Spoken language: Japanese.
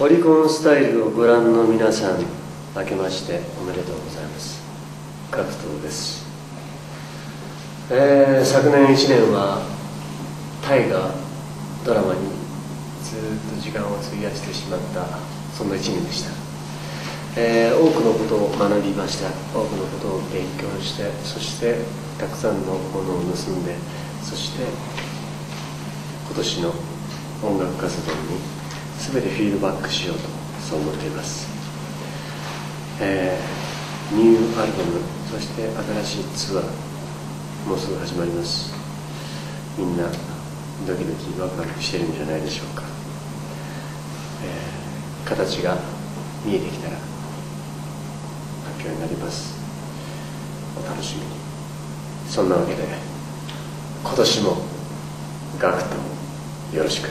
オリコンスタイルをご覧の皆さん明けましておめでとうございます。格闘です、えー昨年1年は大河ドラマにずっと時間を費やしてしまったそんな1年でした、えー多くのことを学びました。多くのことを勉強してそしてたくさんのものを盗んでそして今年の音楽活動に全てフィードバックしようとそう思っています、えーニューアルバムそして新しいツアーもうすぐ始まります。みんなドキドキワクワクしてるんじゃないでしょうか、えー形が見えてきたら発表になります。お楽しみに。そんなわけで今年もガクトよろしく。